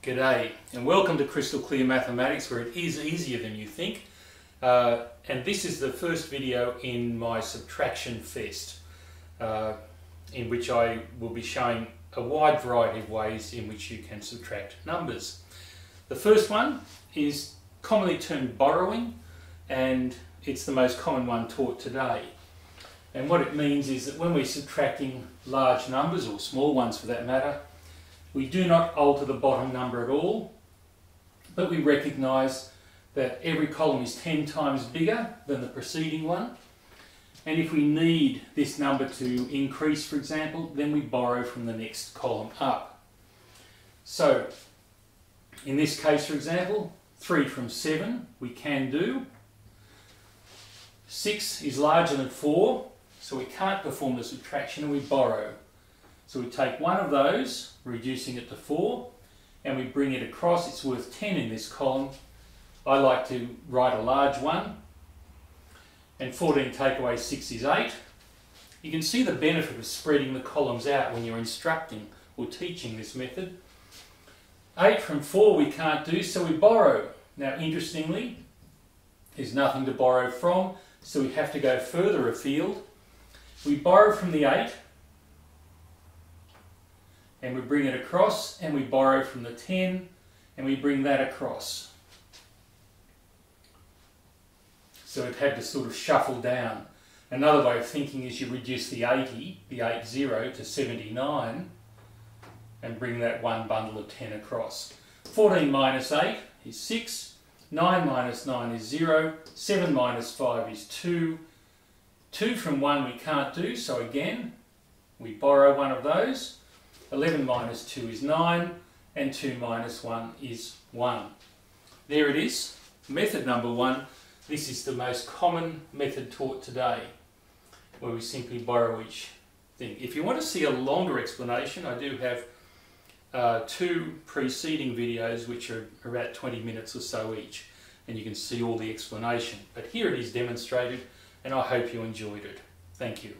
G'day and welcome to Crystal Clear Mathematics where it is easier than you think. Uh, and this is the first video in my subtraction fest uh, in which I will be showing a wide variety of ways in which you can subtract numbers. The first one is commonly termed borrowing and it's the most common one taught today. And what it means is that when we're subtracting large numbers or small ones for that matter we do not alter the bottom number at all, but we recognise that every column is 10 times bigger than the preceding one. And if we need this number to increase, for example, then we borrow from the next column up. So, in this case, for example, 3 from 7 we can do. 6 is larger than 4, so we can't perform the subtraction and we borrow. So we take one of those, reducing it to 4, and we bring it across. It's worth 10 in this column. I like to write a large one. And 14 take away 6 is 8. You can see the benefit of spreading the columns out when you're instructing or teaching this method. 8 from 4 we can't do, so we borrow. Now, interestingly, there's nothing to borrow from, so we have to go further afield. We borrow from the 8, and we bring it across and we borrow from the 10 and we bring that across. So it had to sort of shuffle down. Another way of thinking is you reduce the 80, the 80 to 79 and bring that one bundle of 10 across. 14 minus 8 is 6, 9 minus 9 is 0, 7 minus 5 is 2, 2 from 1 we can't do, so again we borrow one of those 11 minus 2 is 9, and 2 minus 1 is 1. There it is, method number 1. This is the most common method taught today, where we simply borrow each thing. If you want to see a longer explanation, I do have uh, two preceding videos which are about 20 minutes or so each, and you can see all the explanation. But here it is demonstrated, and I hope you enjoyed it. Thank you.